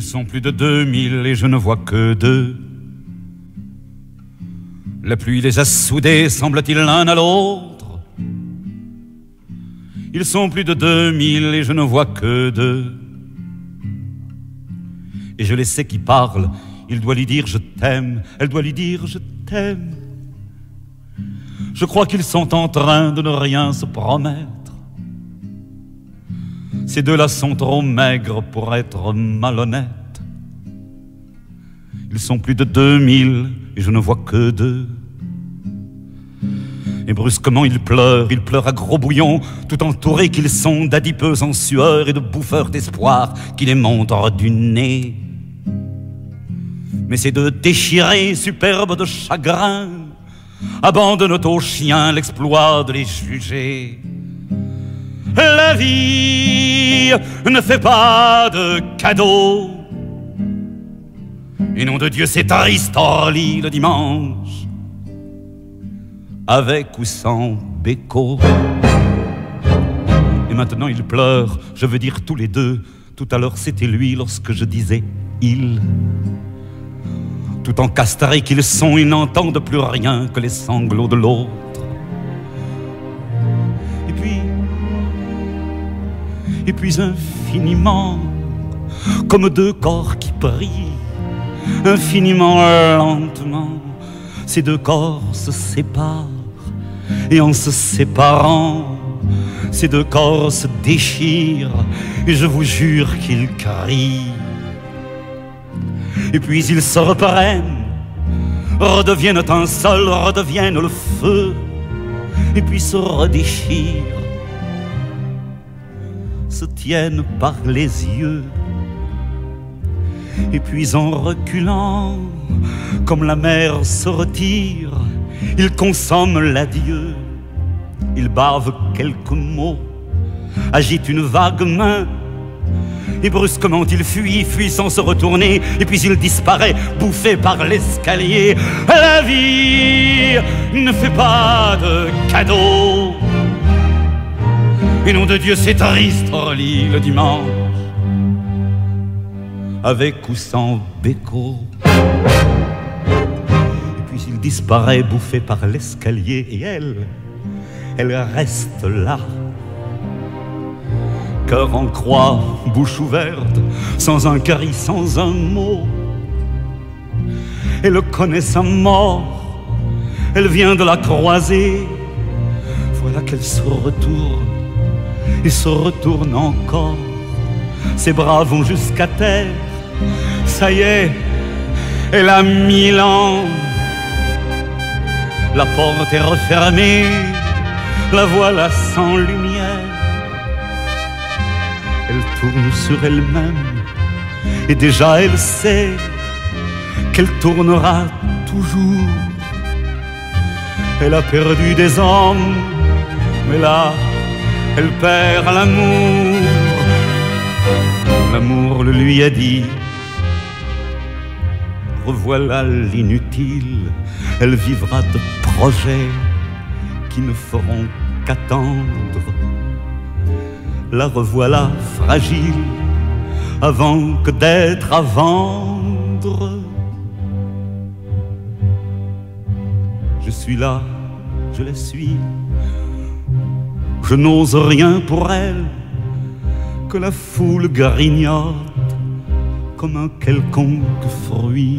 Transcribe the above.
Ils sont plus de 2000 et je ne vois que deux. La pluie les a soudés, semble-t-il, l'un à l'autre. Ils sont plus de 2000 et je ne vois que deux. Et je les sais qui parlent. Il doit lui dire je t'aime, elle doit lui dire je t'aime. Je crois qu'ils sont en train de ne rien se promettre. Ces deux-là sont trop maigres pour être malhonnêtes. Ils sont plus de 2000 et je ne vois que deux. Et brusquement ils pleurent, ils pleurent à gros bouillons, tout entourés qu'ils sont d'adipeux en sueur et de bouffeurs d'espoir qui les montrent du nez. Mais ces deux déchirés, superbes de chagrin, abandonnent aux chiens l'exploit de les juger. La vie ne fait pas de cadeaux. Et nom de Dieu, c'est triste lit le dimanche, avec ou sans béco. Et maintenant il pleure, je veux dire tous les deux. Tout à l'heure c'était lui lorsque je disais il. Tout encastrés qu'ils sont, ils n'entendent plus rien que les sanglots de l'autre. Et puis infiniment, comme deux corps qui prient infiniment lentement, ces deux corps se séparent, et en se séparant, ces deux corps se déchirent, et je vous jure qu'ils crient. Et puis ils se reprennent, redeviennent un seul, redeviennent le feu, et puis se redéchirent, tiennent par les yeux et puis en reculant, comme la mer se retire, il consomme l'adieu, il bave quelques mots, agite une vague main, et brusquement il fuit, fuit sans se retourner, et puis il disparaît, bouffé par l'escalier. La vie ne fait pas de cadeaux. Et nom de Dieu, c'est triste, Orly, le dimanche avec ou sans béco. Et puis il disparaît bouffé par l'escalier et elle, elle reste là. Cœur en croix, bouche ouverte, sans un cri, sans un mot. Elle connaît sa mort, elle vient de la croiser. Voilà qu'elle se retourne et se retourne encore. Ses bras vont jusqu'à terre ça y est, elle a mille ans. La porte est refermée, la voilà sans lumière. Elle tourne sur elle-même et déjà elle sait qu'elle tournera toujours. Elle a perdu des hommes, mais là, elle perd l'amour. L'amour le lui a dit revoilà l'inutile, elle vivra de projets qui ne feront qu'attendre. La revoilà fragile avant que d'être à vendre. Je suis là, je la suis, je n'ose rien pour elle, que la foule grignote comme un quelconque fruit